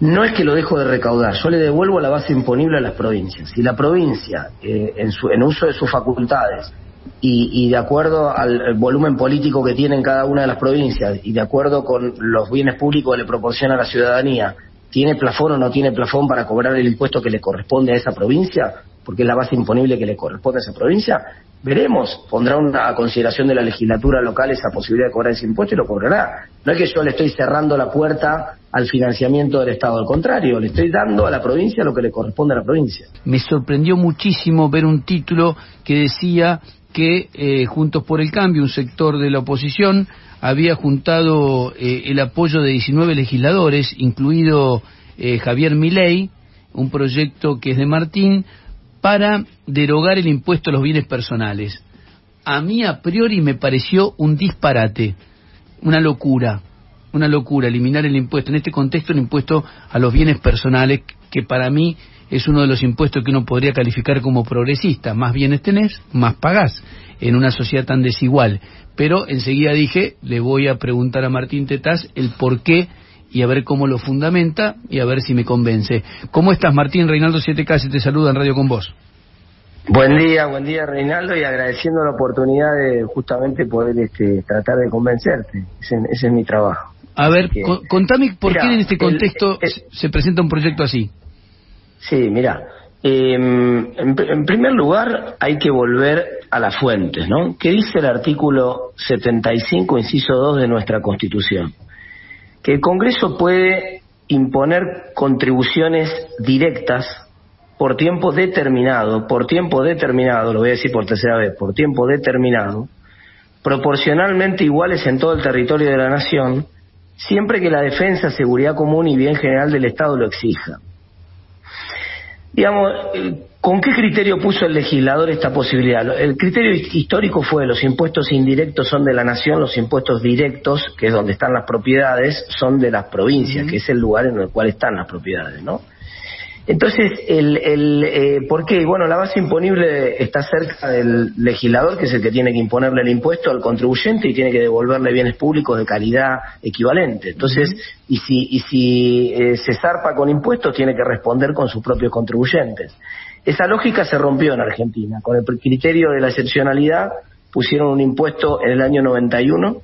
no es que lo dejo de recaudar, yo le devuelvo la base imponible a las provincias. Si la provincia, eh, en, su, en uso de sus facultades y, de acuerdo al volumen político que tienen cada una de las provincias y de acuerdo con los bienes públicos que le proporciona a la ciudadanía, ¿tiene plafón o no tiene plafón para cobrar el impuesto que le corresponde a esa provincia? Porque es la base imponible que le corresponde a esa provincia. Veremos, pondrá una, a consideración de la legislatura local esa posibilidad de cobrar ese impuesto y lo cobrará. No es que yo le estoy cerrando la puerta al financiamiento del Estado, al contrario, le estoy dando a la provincia lo que le corresponde a la provincia. Me sorprendió muchísimo ver un título que decía que eh, Juntos por el Cambio, un sector de la oposición, había juntado eh, el apoyo de 19 legisladores, incluido eh, Javier Milei, un proyecto que es de Martín, para derogar el impuesto a los bienes personales. A mí a priori me pareció un disparate, una locura, una locura eliminar el impuesto, en este contexto el impuesto a los bienes personales, que para mí es uno de los impuestos que uno podría calificar como progresista. Más bienes tenés, más pagás en una sociedad tan desigual. Pero enseguida dije, le voy a preguntar a Martín Tetaz el por qué y a ver cómo lo fundamenta y a ver si me convence. ¿Cómo estás, Martín? Reinaldo 7K te saluda en Radio con vos. Buen día, buen día, Reinaldo, y agradeciendo la oportunidad de justamente poder este, tratar de convencerte. Ese, es mi trabajo. A ver, contame por qué en este contexto se presenta un proyecto así. Sí, mira, em, en, primer lugar hay que volver a las fuentes, ¿no? ¿Qué dice el artículo 75, inciso 2 de nuestra Constitución? Que el Congreso puede imponer contribuciones directas por tiempo determinado, por tiempo determinado, lo voy a decir por tercera vez, por tiempo determinado, proporcionalmente iguales en todo el territorio de la nación, siempre que la defensa, seguridad común y bien general del Estado lo exija. Digamos, ¿con qué criterio puso el legislador esta posibilidad? El criterio histórico fue los impuestos indirectos son de la nación, los impuestos directos, que es donde están las propiedades, son de las provincias, que es el lugar en el cual están las propiedades, ¿no? Entonces, el, el, eh, ¿por qué? Bueno, la base imponible está cerca del legislador, que es el que tiene que imponerle el impuesto al contribuyente y tiene que devolverle bienes públicos de calidad equivalente. Entonces, y si, y si eh, se zarpa con impuestos, tiene que responder con sus propios contribuyentes. Esa lógica se rompió en Argentina. Con el criterio de la excepcionalidad, pusieron un impuesto en el año 91,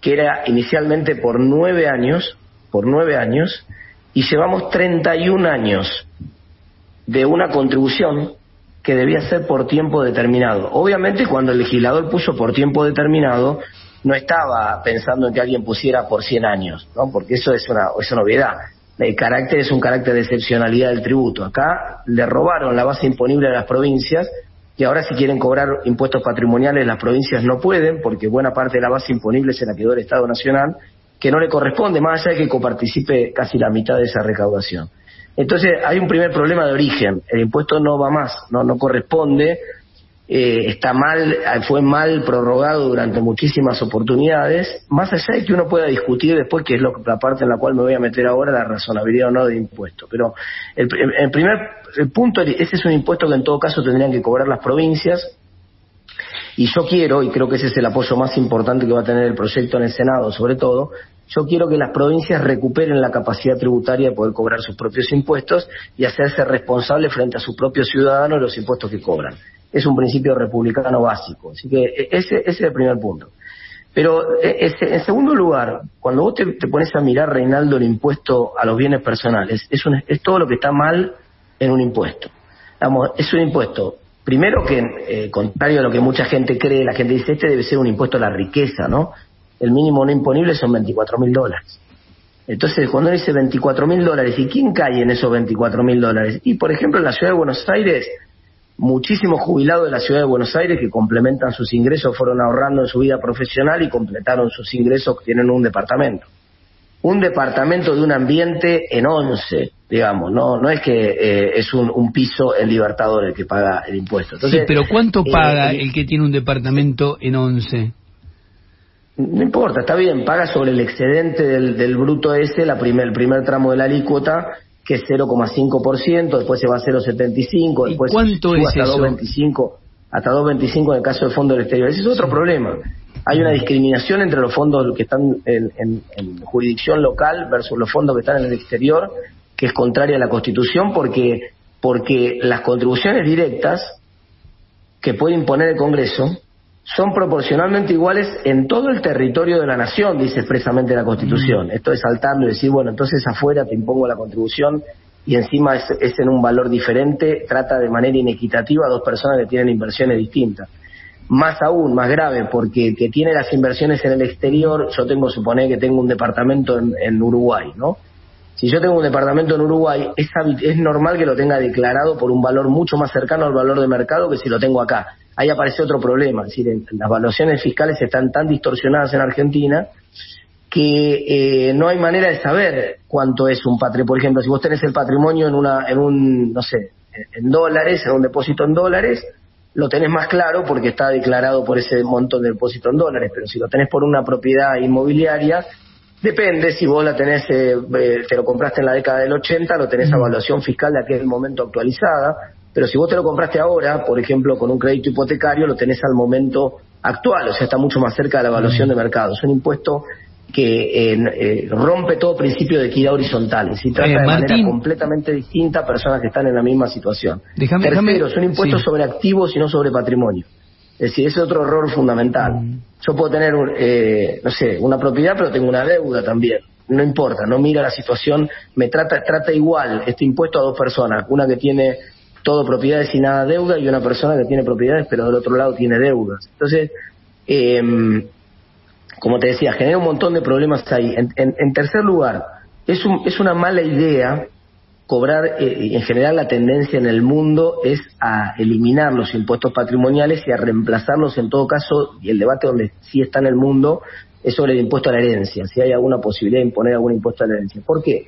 que era inicialmente por nueve años, por nueve años, y llevamos 31 años de una contribución que debía ser por tiempo determinado. Obviamente cuando el legislador puso por tiempo determinado, no estaba pensando en que alguien pusiera por 100 años, ¿no? porque eso es una, es una novedad. El carácter es un carácter de excepcionalidad del tributo. Acá le robaron la base imponible a las provincias y ahora si quieren cobrar impuestos patrimoniales las provincias no pueden porque buena parte de la base imponible se la quedó el Estado Nacional que no le corresponde, más allá de que coparticipe casi la mitad de esa recaudación. Entonces hay un primer problema de origen, el impuesto no va más, no, no corresponde, eh, está mal, fue mal prorrogado durante muchísimas oportunidades, más allá de que uno pueda discutir después, que es lo, la parte en la cual me voy a meter ahora, la razonabilidad o no de impuesto. Pero el, el primer el punto, ese es un impuesto que en todo caso tendrían que cobrar las provincias, y yo quiero, y creo que ese es el apoyo más importante que va a tener el proyecto en el Senado, sobre todo, yo quiero que las provincias recuperen la capacidad tributaria de poder cobrar sus propios impuestos y hacerse responsables frente a sus propios ciudadanos los impuestos que cobran. Es un principio republicano básico. Así que e, ese, ese es el primer punto. Pero e, en segundo lugar, cuando vos te, pones a mirar, Reinaldo, el impuesto a los bienes personales, es, es todo lo que está mal en un impuesto. Vamos, es un impuesto Primero que, eh, contrario a lo que mucha gente cree, la gente dice, este debe ser un impuesto a la riqueza, ¿no? El mínimo no imponible son 24 mil dólares. Entonces, cuando dice 24 mil dólares, ¿y quién cae en esos 24 mil dólares? Y, por ejemplo, en la ciudad de Buenos Aires, muchísimos jubilados de la ciudad de Buenos Aires que complementan sus ingresos, fueron ahorrando en su vida profesional y completaron sus ingresos, tienen un departamento. Un departamento de un ambiente en 11, digamos, no no es que eh, es un, piso el Libertador el que paga el impuesto. sí, pero ¿cuánto eh, paga el, que tiene un departamento en 11? No importa, está bien, paga sobre el excedente del, del bruto ese, la primer, el primer tramo de la alícuota, que es 0,5%, después se va a 0,75, después cuánto es hasta 2,25, hasta 2,25 en el caso del fondo del exterior. Ese es otro problema. Hay una discriminación entre los fondos que están en, en, en jurisdicción local versus los fondos que están en el exterior que es contraria a la Constitución porque, porque las contribuciones directas que puede imponer el Congreso son proporcionalmente iguales en todo el territorio de la nación, dice expresamente la Constitución. Mm. Esto es saltarlo y decir, bueno, entonces afuera te impongo la contribución y encima es, es, en un valor diferente, trata de manera inequitativa a dos personas que tienen inversiones distintas. Más aún, más grave, porque el que tiene las inversiones en el exterior, yo tengo, suponer que tengo un departamento en, en Uruguay, ¿no? Si yo tengo un departamento en Uruguay, es, es normal que lo tenga declarado por un valor mucho más cercano al valor de mercado que si lo tengo acá. Ahí aparece otro problema, es decir, las valuaciones fiscales están tan distorsionadas en Argentina que eh, no hay manera de saber cuánto es un patrimonio. Por ejemplo, si vos tenés el patrimonio en, una, en un, no sé, en dólares, en un depósito en dólares, lo tenés más claro porque está declarado por ese montón de depósito en dólares, pero si lo tenés por una propiedad inmobiliaria, Depende, si vos la tenés, eh, eh, te lo compraste en la década del 80, lo tenés a evaluación fiscal de aquel momento actualizada, pero si vos te lo compraste ahora, por ejemplo, con un crédito hipotecario, lo tenés al momento actual, o sea, está mucho más cerca de la evaluación de mercado. Es un impuesto que eh, rompe todo principio de equidad horizontal, y trata de manera completamente distinta a personas que están en la misma situación. Déjame, Tercero, es un impuesto sobre activos y no sobre patrimonio. Es decir, es otro error fundamental. Yo puedo tener, eh, no sé, una propiedad, pero tengo una deuda también. No importa, no mira la situación, me trata, trata igual este impuesto a dos personas. Una que tiene todo propiedades y nada deuda y una persona que tiene propiedades, pero del otro lado tiene deudas. Entonces, eh, como te decía, genera un montón de problemas ahí. En, en, tercer lugar, es, un, es una mala idea cobrar, eh, en general la tendencia en el mundo es a eliminar los impuestos patrimoniales y a reemplazarlos en todo caso, y el debate donde sí está en el mundo es sobre el impuesto a la herencia, si hay alguna posibilidad de imponer algún impuesto a la herencia. ¿Por qué?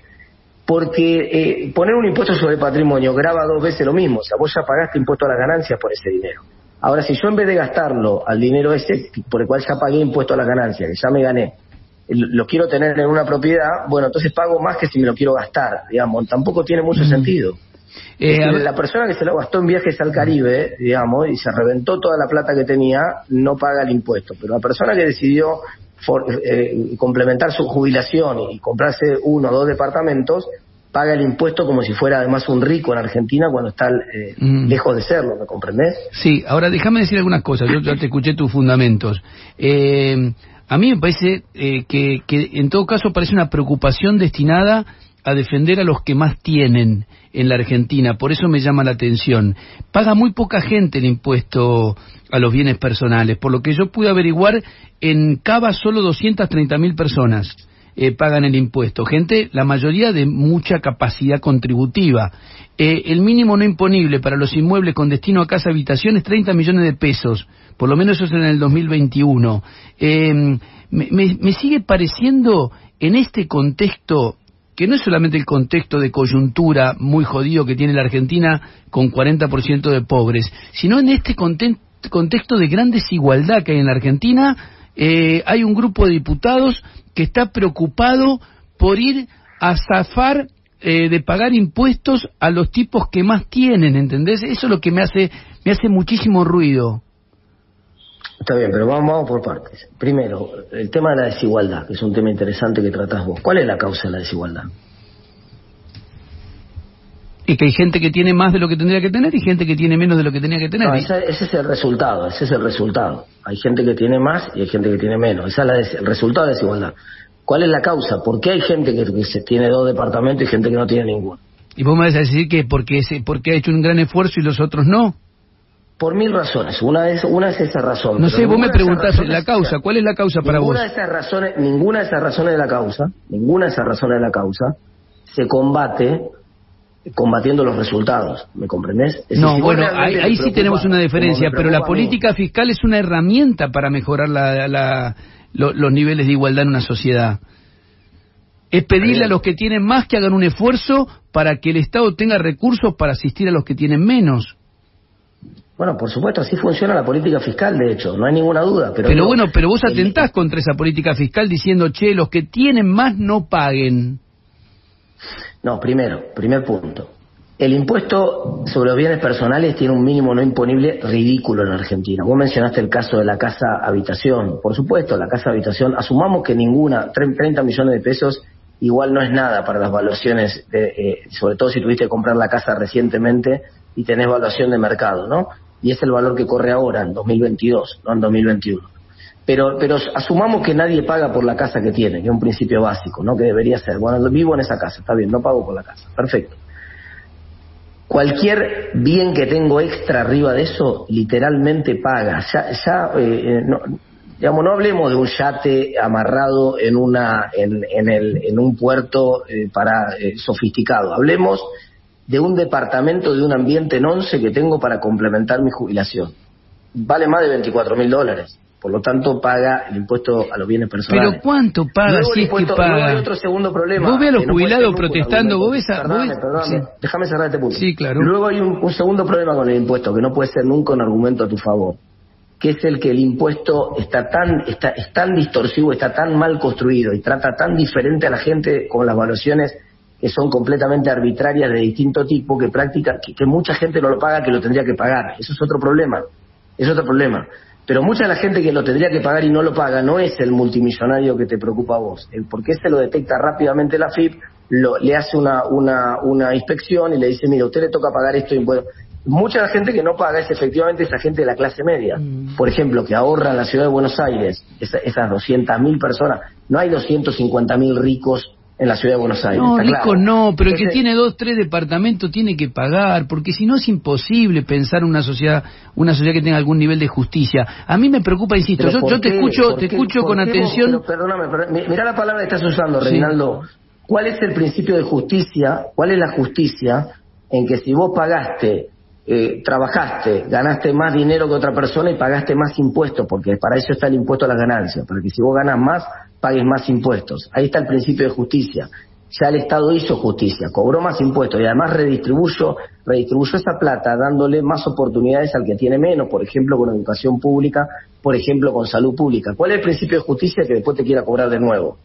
Porque eh, poner un impuesto sobre patrimonio graba dos veces lo mismo, o sea, vos ya pagaste impuesto a las ganancias por ese dinero. Ahora, si yo en vez de gastarlo al dinero ese por el cual ya pagué impuesto a las ganancias, que ya me gané, lo quiero tener en una propiedad, bueno, entonces pago más que si me lo quiero gastar, digamos, tampoco tiene mucho mm. sentido. Eh, la persona que se lo gastó en viajes al Caribe, digamos, y se reventó toda la plata que tenía, no paga el impuesto. Pero la persona que decidió eh, complementar su jubilación y comprarse uno o dos departamentos, paga el impuesto como si fuera además un rico en Argentina cuando está eh, mm. lejos de serlo, ¿me comprendés? Sí, ahora déjame decir algunas cosas, yo ya te escuché tus fundamentos. Eh, a mí me parece eh, que, en todo caso parece una preocupación destinada a defender a los que más tienen en la Argentina, por eso me llama la atención. Paga muy poca gente el impuesto a los bienes personales, por lo que yo pude averiguar, en Cava solo 230.000 personas eh, pagan el impuesto, gente, la mayoría de mucha capacidad contributiva. Eh, el mínimo no imponible para los inmuebles con destino a casa habitación es 30 millones de pesos por lo menos eso es en el 2021. Eh, me, me, sigue pareciendo en este contexto que no es solamente el contexto de coyuntura muy jodido que tiene la Argentina con 40% de pobres, sino en este contexto de gran desigualdad que hay en la Argentina, eh, hay un grupo de diputados que está preocupado por ir a zafar eh, de pagar impuestos a los tipos que más tienen, ¿entendés? Eso es lo que me hace, me hace muchísimo ruido. Está bien, pero vamos, por partes. Primero, el tema de la desigualdad, que es un tema interesante que tratás vos. ¿Cuál es la causa de la desigualdad? Y que hay gente que tiene más de lo que tendría que tener y gente que tiene menos de lo que tenía que tener. ese, es el resultado, ese es el resultado. Hay gente que tiene más y hay gente que tiene menos. Ese es el resultado de la desigualdad. ¿Cuál es la causa? ¿Por qué hay gente que, se tiene dos departamentos y gente que no tiene ninguno? Y vos me vas a decir que porque, porque ha hecho un gran esfuerzo y los otros no. Por mil razones. Una es, una es esa razón. No sé, vos me preguntás la causa. ¿Cuál es la causa para vos? De esas razones, ninguna de esas razones de la causa, ninguna de esas razones de la causa, se combate combatiendo los resultados. ¿Me comprendés? no, bueno, ahí, sí tenemos una diferencia, pero la política fiscal es una herramienta para mejorar la, los niveles de igualdad en una sociedad. Es pedirle a los que tienen más que hagan un esfuerzo para que el Estado tenga recursos para asistir a los que tienen menos. Bueno, por supuesto, así funciona la política fiscal, de hecho, no hay ninguna duda. Pero, pero bueno, pero vos atentás contra esa política fiscal diciendo, che, los que tienen más no paguen. No, primero, primer punto. El impuesto sobre los bienes personales tiene un mínimo no imponible ridículo en Argentina. Vos mencionaste el caso de la casa habitación. Por supuesto, la casa habitación, asumamos que ninguna, 30 millones de pesos igual no es nada para las valuaciones, de, eh, sobre todo si tuviste que comprar la casa recientemente y tenés valuación de mercado, ¿no? Y es el valor que corre ahora, en 2022, no en 2021. Pero, pero asumamos que nadie paga por la casa que tiene, que es un principio básico, ¿no? Que debería ser. Bueno, vivo en esa casa, está bien, no pago por la casa. Perfecto. Cualquier bien que tengo extra arriba de eso, literalmente paga. Ya, ya eh, no, digamos, no hablemos de un yate amarrado en una, en, en, el, en un puerto eh, para eh, sofisticado. Hablemos de un departamento de un ambiente en once que tengo para complementar mi jubilación. Vale más de 24 mil dólares. Por lo tanto, paga el impuesto a los bienes personales. ¿Pero cuánto paga Luego si el es que impuesto- paga? luego hay otro segundo problema. Vos ve a los no jubilados protestando, vos ves a- Perdóname, vos ves- perdóname. sí. Déjame cerrar este punto. Sí, claro. Luego hay un, un segundo problema con el impuesto, que no puede ser nunca un argumento a tu favor, que es el que el impuesto está tan, está, es tan distorsivo, está tan mal construido y trata tan diferente a la gente con las valuaciones que son completamente arbitrarias de distinto tipo, que práctica, que, que mucha gente no lo paga que lo tendría que pagar. Eso es otro problema. Es otro problema. Pero mucha de la gente que lo tendría que pagar y no lo paga no es el multimillonario que te preocupa a vos. El por qué se lo detecta rápidamente la FIP, lo, le hace una, una, una inspección y le dice, mira, usted le toca pagar esto de impuestos. Mucha de la gente que no paga es efectivamente esa gente de la clase media. Por ejemplo, que ahorra en la ciudad de Buenos Aires, esa- esas 200.000 personas. No hay 250.000 ricos en la ciudad de Buenos Aires. No, está claro. no, pero el que tiene dos, tres departamentos tiene que pagar, porque si no es imposible pensar una sociedad, una sociedad que tenga algún nivel de justicia. A mí me preocupa, insisto, yo, ¿por yo te qué? escucho, ¿Por te qué? escucho ¿Por con vos? atención. Pero perdóname, pero mi- mirá la palabra que estás usando, Sí. Reinaldo. ¿Cuál es el principio de justicia? ¿Cuál es la justicia en que si vos pagaste, eh, trabajaste, ganaste más dinero que otra persona y pagaste más impuestos? Porque para eso está el impuesto a las ganancias, para que si vos ganas más, pagues más impuestos. Ahí está el principio de justicia. Ya el Estado hizo justicia, cobró más impuestos y además redistribuyó, redistribuyó esa plata dándole más oportunidades al que tiene menos, por ejemplo con educación pública, por ejemplo con salud pública. ¿Cuál es el principio de justicia que después te quiera cobrar de nuevo?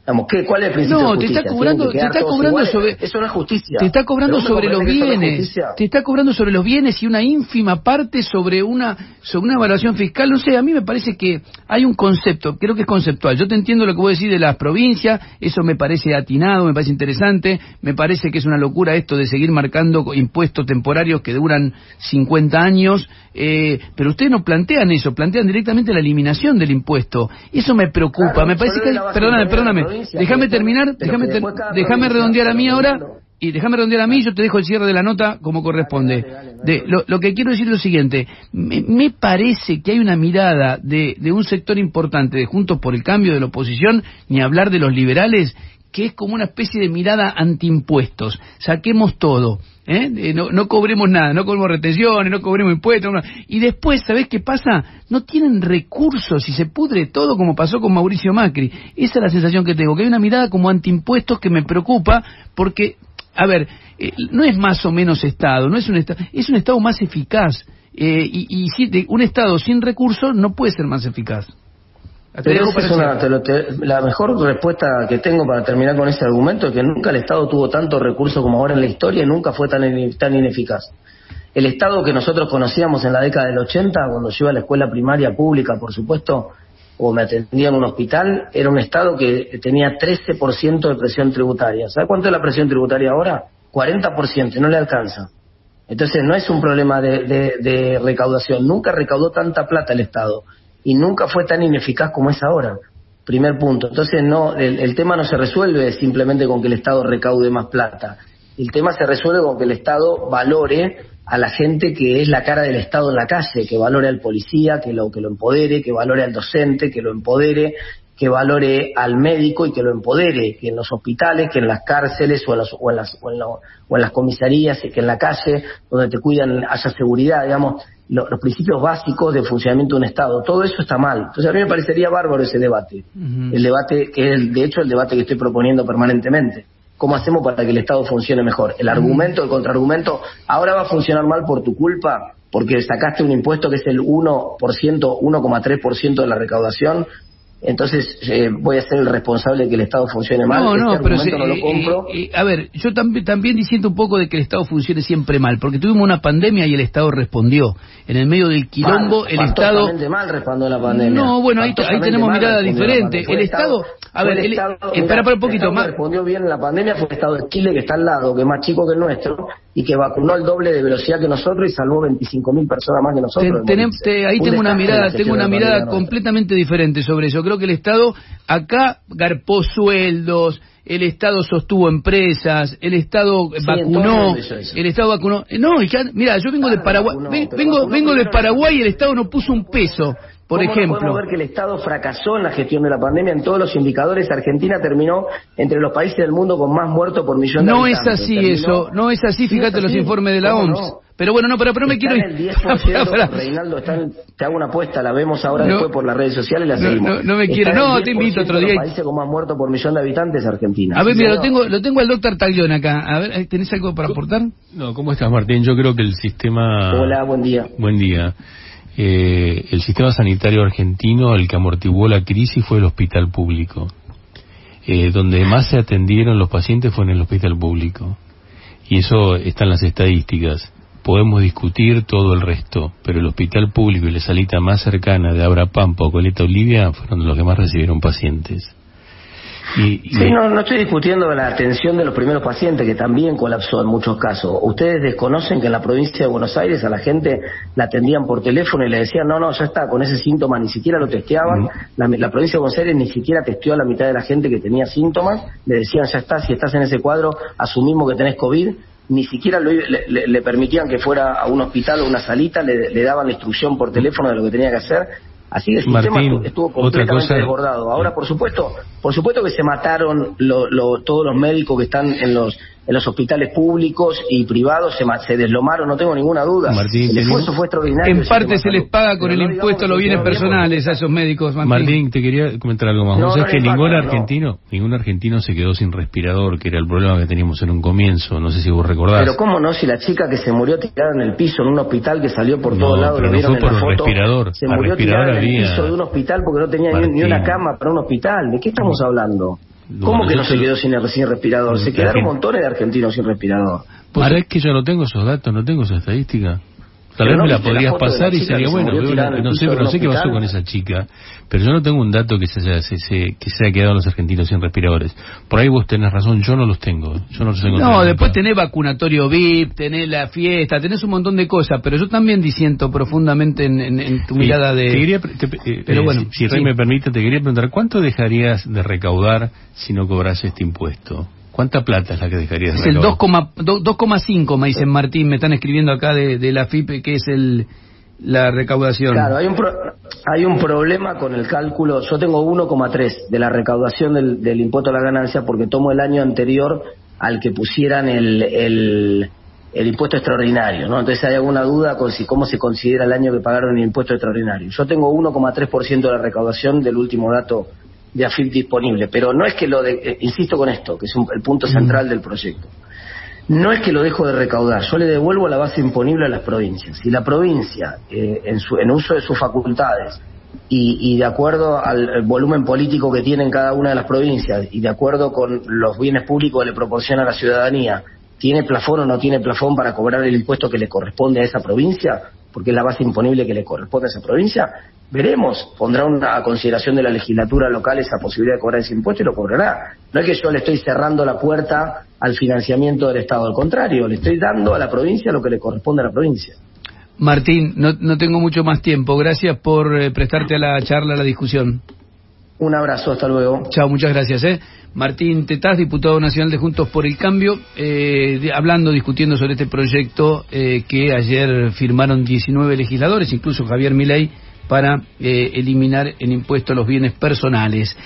Digamos, ¿qué, ¿Cuál es el principio No, de te está cobrando, ¿Tienen que te está cobrando sobre, Eso no es justicia. te está cobrando ¿Pero vos sobre los no bienes, te está cobrando sobre los bienes y una ínfima parte sobre una, sobre una evaluación fiscal. No sé, a mí me parece que hay un concepto, creo que es conceptual. Yo te entiendo lo que vos decís de las provincias, eso me parece atinado, me parece interesante, me parece que es una locura esto de seguir marcando impuestos temporarios que duran 50 años, eh, pero ustedes no plantean eso, plantean directamente la eliminación del impuesto. Eso me preocupa, Claro, me parece que perdóname, perdóname, déjame terminar, déjame, ter- redondear a mí ahora y déjame redondear a mí, yo te dejo el cierre de la nota como corresponde. dale, dale, no hay De, lo, lo que quiero decir es lo siguiente, me, me parece que hay una mirada de, de un sector importante de Juntos por el Cambio de la oposición, ni hablar de los liberales, que es como una especie de mirada antiimpuestos. Saquemos todo. ¿eh? No, no cobremos nada, no cobremos retenciones, no cobremos impuestos. no- Y después, ¿sabés qué pasa? No tienen recursos y se pudre todo como pasó con Mauricio Macri. Esa es la sensación que tengo, que hay una mirada como antiimpuestos que me preocupa porque, a ver, eh, no es más o menos Estado, no es un Estado, es un Estado más eficaz. Eh, y y un Estado sin recursos no puede ser más eficaz. Te es una- te lo- te- la mejor respuesta que tengo para terminar con ese argumento es que nunca el Estado tuvo tantos recursos como ahora en la historia y nunca fue tan, in- tan ineficaz. El Estado que nosotros conocíamos en la década del 80, cuando yo iba a la escuela primaria pública, por supuesto, o me atendía en un hospital, era un Estado que tenía 13% de presión tributaria. ¿Sabe cuánto es la presión tributaria ahora? 40%, no le alcanza. Entonces no es un problema de, de- de recaudación. Nunca recaudó tanta plata el Estado y nunca fue tan ineficaz como es ahora. Primer punto. Entonces no, el, el tema no se resuelve simplemente con que el Estado recaude más plata. El tema se resuelve con que el Estado valore a la gente que es la cara del Estado en la calle, que valore al policía, que lo, que lo empodere, que valore al docente, que lo empodere, que valore al médico y que lo empodere, que en los hospitales, que en las cárceles o en las, o en las, o en lo- o en las comisarías, que en la calle, donde te cuidan, haya seguridad, digamos, lo- los principios básicos de funcionamiento de un Estado. Todo eso está mal. Entonces a mí me parecería bárbaro ese debate. El debate que es, el- de hecho, el debate que estoy proponiendo permanentemente. ¿Cómo hacemos para que el Estado funcione mejor? El argumento, el contraargumento, ahora va a funcionar mal por tu culpa, porque sacaste un impuesto que es el 1%, 1,3% de la recaudación. Entonces eh, voy a ser el responsable de que el Estado funcione mal. No, no, este pero argumento no lo compro. eh, eh, a ver, yo también también diciendo un poco de que el Estado funcione siempre mal, porque tuvimos una pandemia y el Estado respondió. En el medio del quilombo, Mal, el Estado... mal respondió la pandemia. No, bueno, ahí, tenemos mirada diferente. El Estado... A ver, el el- Estado- espera, para un el poquito Estado más. respondió bien en la pandemia fue el Estado de Chile, que está al lado, que es más chico que el nuestro, y que vacunó al doble de velocidad que nosotros y salvó 25.000 personas más que nosotros. Ten- te- ahí Un tengo una mirada, tengo una mirada completamente diferente sobre eso. Creo que el Estado acá garpó sueldos, el Estado sostuvo empresas, el Estado vacunó, el Estado vacunó. Eh, No, mira, yo vengo de Claro, Paraguay, vacunó, vengo, vacunó vengo de Paraguay y el Estado no puso un peso, por ¿Cómo no ejemplo. podemos ver que el Estado fracasó en la gestión de la pandemia en todos los indicadores? Argentina terminó entre los países del mundo con más muertos por millón de No es habitantes. así Terminó- eso, no es así, Sí, fíjate es los así. informes de la ¿Cómo OMS. no? Pero bueno, no, pero, pero me Está quiero ir. 10%, Pará, pará. Reinaldo, está en- te hago una apuesta, la vemos ahora No. después por las redes sociales y la No, seguimos. no, no me quiero, no, te invito 10% otro día Los países con más muertos por millón de habitantes, Argentina. A ver, mira, lo tengo, lo tengo al doctor Taglión acá. A ver, ¿tenés algo para aportar? No, ¿cómo estás, Martín? Yo creo que el sistema... Hola, buen día. Buen día. Eh, el sistema sanitario argentino, el que amortiguó la crisis, fue el hospital público. Eh, donde más se atendieron los pacientes fue en el hospital público. Y eso está en las estadísticas. Podemos discutir todo el resto, pero el hospital público y la salita más cercana de Abrapampa o Coleta Olivia fueron los que más recibieron pacientes. Y, y- Sí, no, no estoy discutiendo la atención de los primeros pacientes, que también colapsó en muchos casos. Ustedes desconocen que en la provincia de Buenos Aires a la gente la atendían por teléfono y le decían, no, no, ya está, con ese síntoma ni siquiera lo testeaban. La, la provincia de Buenos Aires ni siquiera testeó a la mitad de la gente que tenía síntomas. Le decían, ya está, si estás en ese cuadro, asumimos que tenés COVID. Ni siquiera lo- le, le- le permitían que fuera a un hospital o una salita, le, le daban la instrucción por teléfono de lo que tenía que hacer. Así que el sistema Martín, estuvo completamente cosa- desbordado. Ahora, por supuesto, por supuesto que se mataron lo- lo- todos los médicos que están en los en los hospitales públicos y privados, se, ma- se deslomaron, no tengo ninguna duda. Martín, el esfuerzo fue extraordinario. En parte se les paga con el impuesto a los bienes personales a esos médicos, Martín. Martín, te quería comentar algo más. No, Vos no sabés que ningún no. argentino, ningún argentino se quedó sin respirador, que era el problema que teníamos en un comienzo. No sé si vos recordás. Pero cómo no, si la chica que se murió tirada en el piso en un hospital que salió por todos lados, lo vieron en la foto, respirador. se A murió respirador tirada en el piso de un hospital porque no tenía ni, ni una cama para un hospital. ¿De qué estamos hablando? No, ¿Cómo que no se quedó sin, sin respirador? Se quedaron montones de argentinos sin respirador. Ahora es que yo no tengo esos datos, no tengo esa estadística. Tal vez no me la podrías la pasar y sería se bueno. una- no sé, pero un sé qué pasó con esa chica. Pero yo no tengo un dato que se, haya- se, se- que se haya quedado los argentinos sin respiradores. Por ahí vos tenés razón, yo no los tengo. Yo no los tengo. No, después tenés vacunatorio VIP, tenés la fiesta, tenés un montón de cosas, pero yo también disiento profundamente en, en- en tu mirada de... te quería te- eh, Pero eh, bueno, si, si Rey me permite, te quería preguntar, ¿cuánto dejarías de recaudar si no cobras este impuesto? ¿Cuánta plata es la que dejarías de Es el recaudar? 2,5, do- 2,5 me dicen Martín, me están escribiendo acá de, de la FIP, que es el la recaudación. Claro, hay un, pro- hay un problema con el cálculo. Yo tengo 1,3 de la recaudación del, del impuesto a la ganancia porque tomo el año anterior al que pusieran el, el, el impuesto extraordinario. ¿no? Entonces hay alguna duda con si cómo se considera el año que pagaron el impuesto extraordinario. Yo tengo 1,3% de la recaudación del último dato de AFIP disponible, pero no es que lo de, eh, insisto con esto, que es un- el punto central del proyecto. No es que lo dejo de recaudar, yo le devuelvo la base imponible a las provincias. Si la provincia, eh, en, su, en uso de sus facultades y, y de acuerdo al eh, volumen político que tienen cada una de las provincias y de acuerdo con los bienes públicos que le proporciona a la ciudadanía, tiene plafón o no tiene plafón para cobrar el impuesto que le corresponde a esa provincia, porque es la base imponible que le corresponde a esa provincia, veremos, pondrá una a consideración de la legislatura local esa posibilidad de cobrar ese impuesto y lo cobrará. No es que yo le estoy cerrando la puerta al financiamiento del Estado, al contrario, le estoy dando a la provincia lo que le corresponde a la provincia. Martín, no, tengo mucho más tiempo. Gracias por eh, prestarte a la charla, a la discusión. Un abrazo, hasta luego. Chao, muchas gracias. ¿eh? Martín Tetaz, diputado nacional de Juntos por el Cambio, eh, hablando, discutiendo sobre este proyecto eh, que ayer firmaron 19 legisladores, incluso Javier Milei, para eh, eliminar el impuesto a los bienes personales.